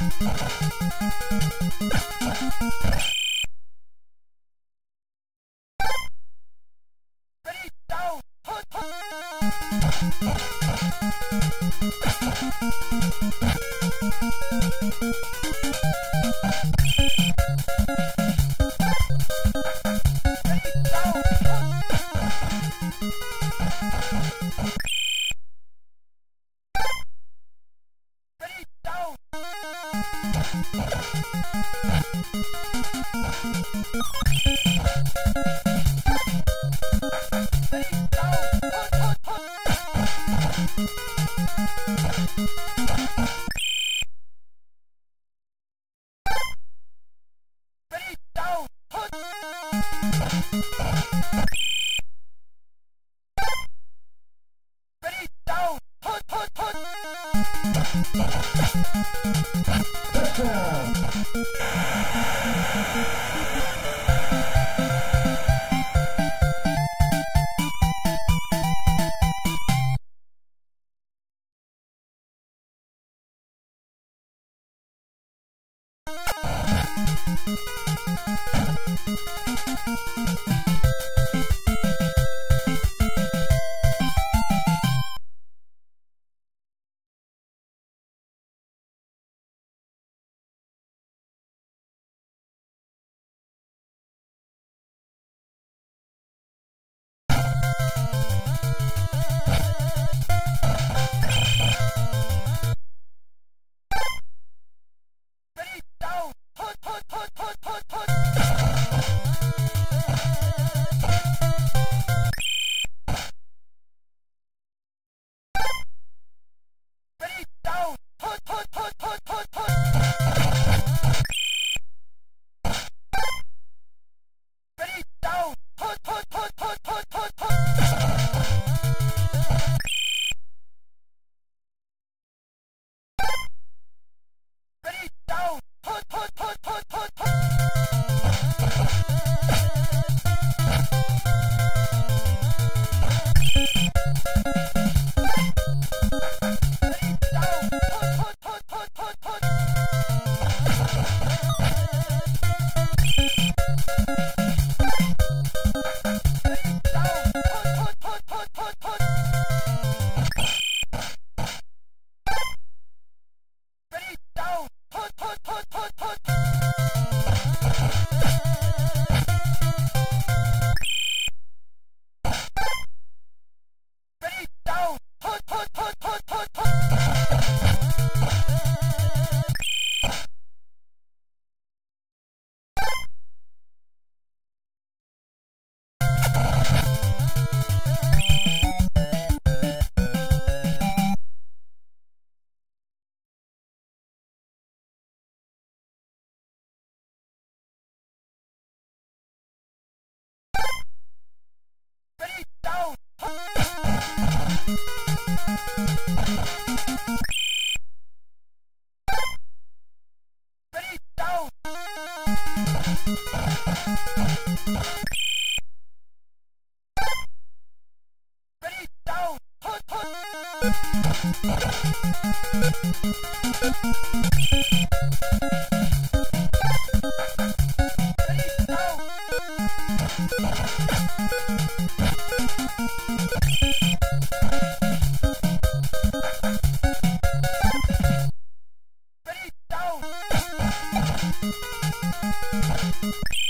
you フフフフ。Ready, down, Thank you.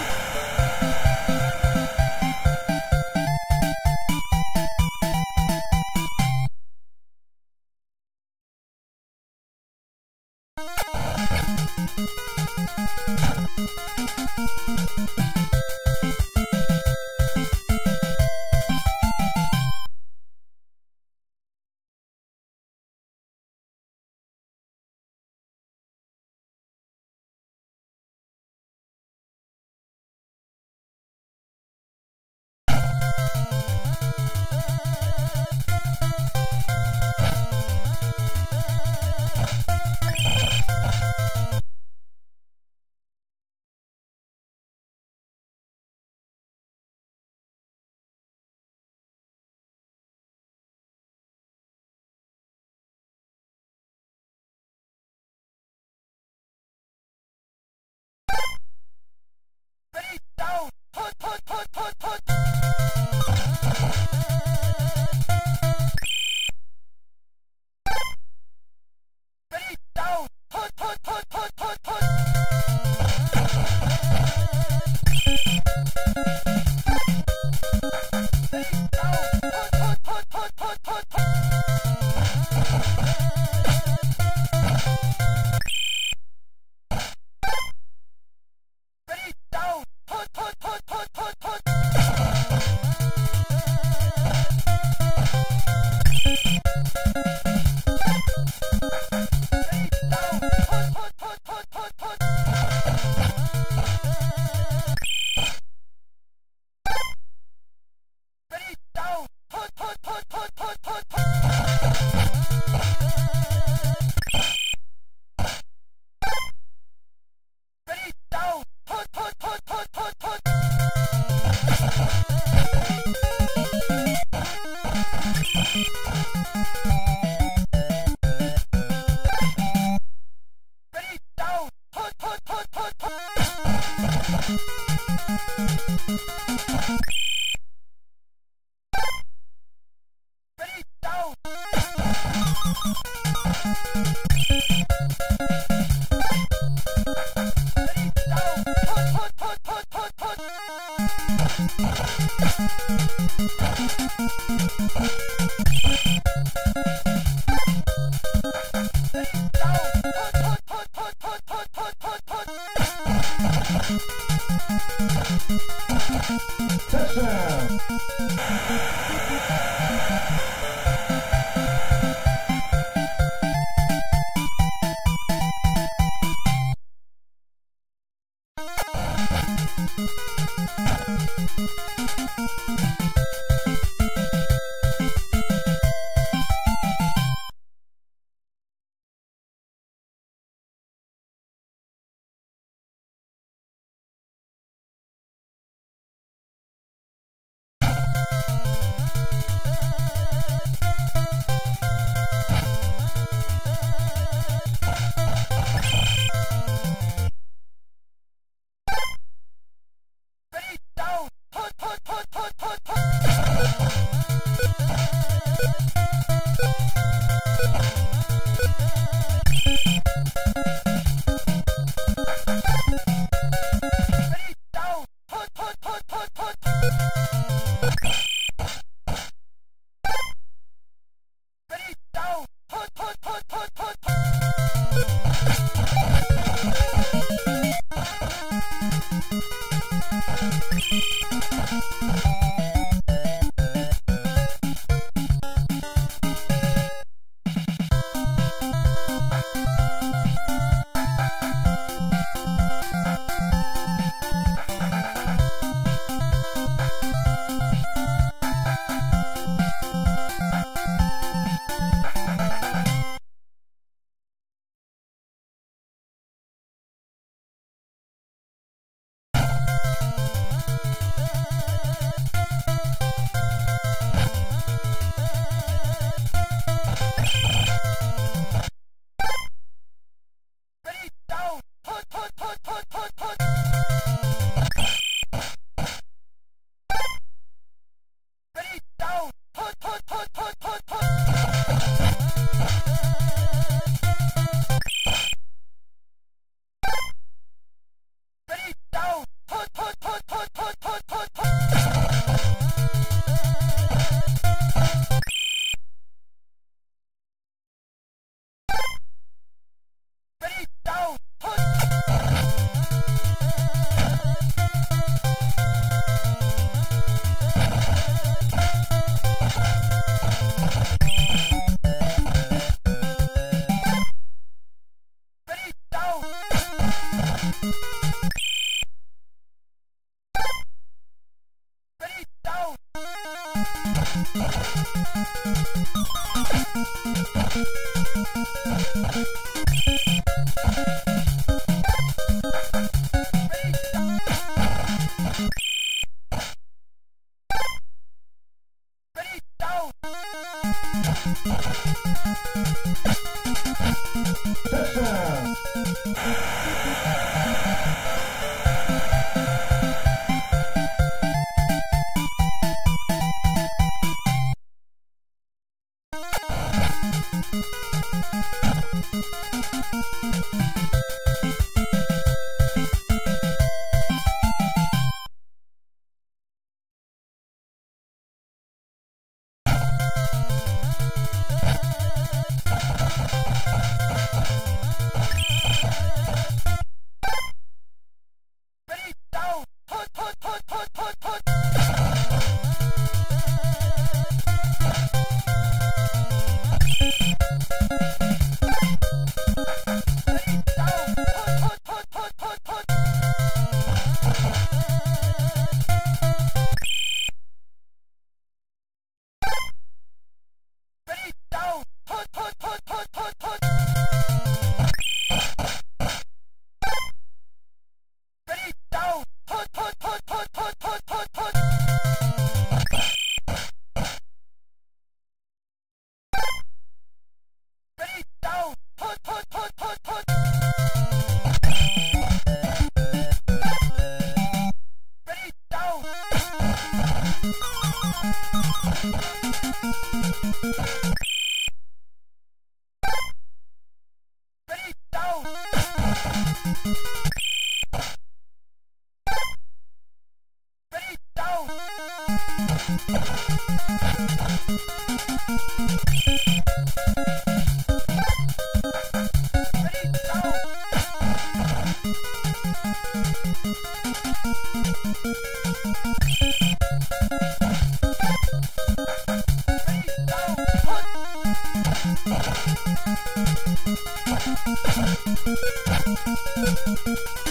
Thank you.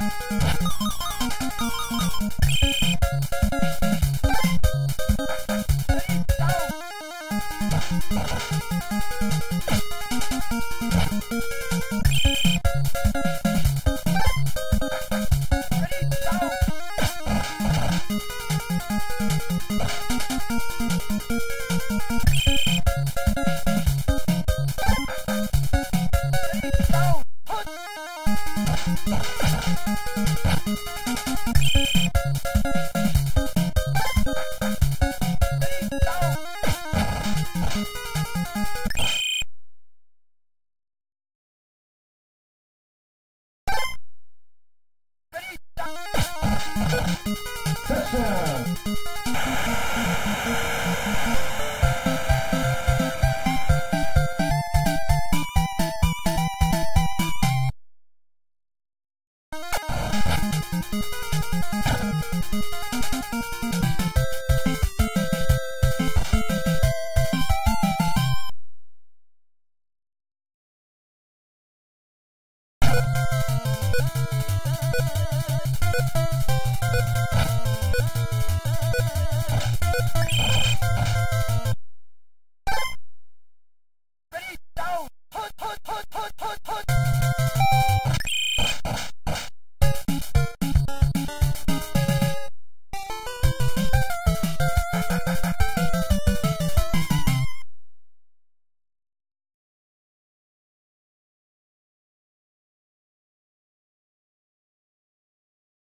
Thank you.